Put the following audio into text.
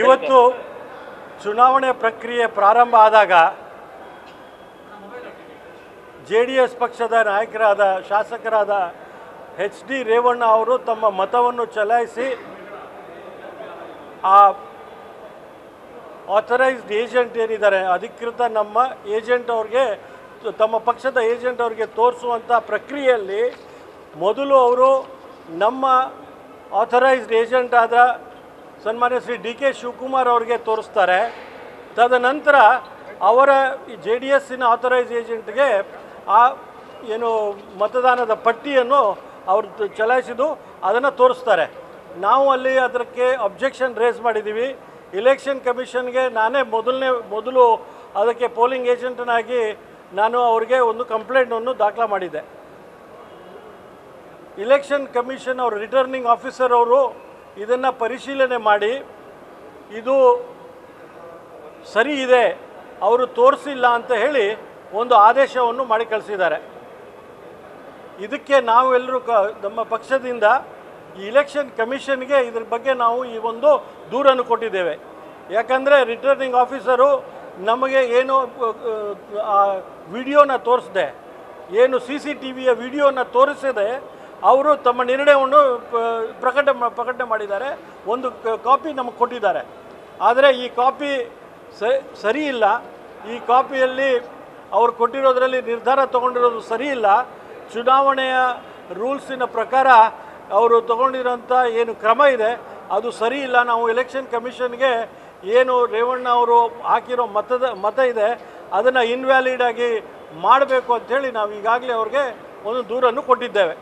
ಇವತ್ತು ಚುನಾವಣೆ ಪ್ರಕ್ರಿಯೆ ಪ್ರಾರಂಭ ಆದಾಗ ಜೆ ಡಿ ಎಸ್ ಪಕ್ಷದ ನಾಯಕರಾದ ಶಾಸಕರಾದ ಎಚ್ ಡಿ ರೇವಣ್ಣ ಅವರು ತಮ್ಮ ಮತವನ್ನು ಚಲಾಯಿಸಿ ಆ ಆಥರೈಸ್ಡ್ ಏಜೆಂಟ್ ಏನಿದ್ದಾರೆ, ಅಧಿಕೃತ ನಮ್ಮ ಏಜೆಂಟ್ ಅವ್ರಿಗೆ, ತಮ್ಮ ಪಕ್ಷದ ಏಜೆಂಟ್ ಅವ್ರಿಗೆ ತೋರಿಸುವಂಥ ಪ್ರಕ್ರಿಯೆಯಲ್ಲಿ ಮೊದಲು ಅವರು ನಮ್ಮ ಆಥರೈಸ್ಡ್ ಏಜೆಂಟ್ ಆದ ಸನ್ಮಾನ್ಯ ಶ್ರೀ ಡಿ ಕೆ ಶಿವಕುಮಾರ್ ಅವರಿಗೆ ತೋರಿಸ್ತಾರೆ. ತದನಂತರ ಅವರ ಜೆ ಡಿ ಎಸ್ಸಿನ ಆಥರೈಸ್ ಏಜೆಂಟ್ಗೆ ಆ ಏನು ಮತದಾನದ ಪಟ್ಟಿಯನ್ನು ಅವರು ಚಲಾಯಿಸಿದ್ದು ಅದನ್ನು ತೋರಿಸ್ತಾರೆ. ನಾವು ಅಲ್ಲಿ ಅದಕ್ಕೆ ಅಬ್ಜೆಕ್ಷನ್ ರೇಸ್ ಮಾಡಿದ್ದೀವಿ ಇಲೆಕ್ಷನ್ ಕಮಿಷನ್ಗೆ ನಾನೇ ಮೊದಲನೇ, ಮೊದಲು ಅದಕ್ಕೆ ಪೋಲಿಂಗ್ ಏಜೆಂಟನಾಗಿ ನಾನು ಅವರಿಗೆ ಒಂದು ಕಂಪ್ಲೇಂಟನ್ನು ದಾಖಲ ಮಾಡಿದ್ದೆ. ಇಲೆಕ್ಷನ್ ಕಮಿಷನ್ ಅವರು ರಿಟರ್ನಿಂಗ್ ಆಫೀಸರ್ ಅವರು ಇದನ್ನು ಪರಿಶೀಲನೆ ಮಾಡಿ, ಇದು ಸರಿ ಇದೆ, ಅವರು ತೋರಿಸಿಲ್ಲ ಅಂತ ಹೇಳಿ ಒಂದು ಆದೇಶವನ್ನು ಮಾಡಿ ಕಳಿಸಿದ್ದಾರೆ. ಇದಕ್ಕೆ ನಾವೆಲ್ಲರೂ ಕ, ನಮ್ಮ ಪಕ್ಷದಿಂದ ಈ ಇಲೆಕ್ಷನ್ ಕಮಿಷನ್ಗೆ ಇದ್ರ ಬಗ್ಗೆ ನಾವು ಈ ಒಂದು ದೂರನ್ನು ಕೊಟ್ಟಿದ್ದೇವೆ. ಯಾಕಂದರೆ ರಿಟರ್ನಿಂಗ್ ಆಫೀಸರು ನಮಗೆ ಏನು ವಿಡಿಯೋನ ತೋರಿಸ್ದೆ, ಏನು ಸಿ ಸಿ ಟಿ ವಿಯ ವಿಡಿಯೋನ ತೋರಿಸದೆ ಅವರು ತಮ್ಮ ನಿರ್ಣಯವನ್ನು ಪ್ರಕಟ ಪ್ರಕಟಣೆ ಮಾಡಿದ್ದಾರೆ. ಒಂದು ಕಾಪಿ ನಮಗೆ ಕೊಟ್ಟಿದ್ದಾರೆ. ಆದರೆ ಈ ಕಾಪಿ ಸರಿ ಇಲ್ಲ. ಈ ಕಾಪಿಯಲ್ಲಿ ಅವರು ಕೊಟ್ಟಿರೋದರಲ್ಲಿ ನಿರ್ಧಾರ ತಗೊಂಡಿರೋದು ಸರಿ ಇಲ್ಲ. ಚುನಾವಣೆಯ ರೂಲ್ಸಿನ ಪ್ರಕಾರ ಅವರು ತಗೊಂಡಿರೋಂಥ ಏನು ಕ್ರಮ ಇದೆ, ಅದು ಸರಿ ಇಲ್ಲ. ನಾವು ಎಲೆಕ್ಷನ್ ಕಮಿಷನ್ಗೆ ಏನು ರೇವಣ್ಣ ಅವರು ಹಾಕಿರೋ ಮತದ, ಮತ ಇದೆ, ಅದನ್ನು ಇನ್ವ್ಯಾಲಿಡ್ ಆಗಿ ಮಾಡಬೇಕು ಅಂಥೇಳಿ ನಾವು ಈಗಾಗಲೇ ಅವ್ರಿಗೆ ಒಂದು ದೂರನ್ನು ಕೊಟ್ಟಿದ್ದೇವೆ.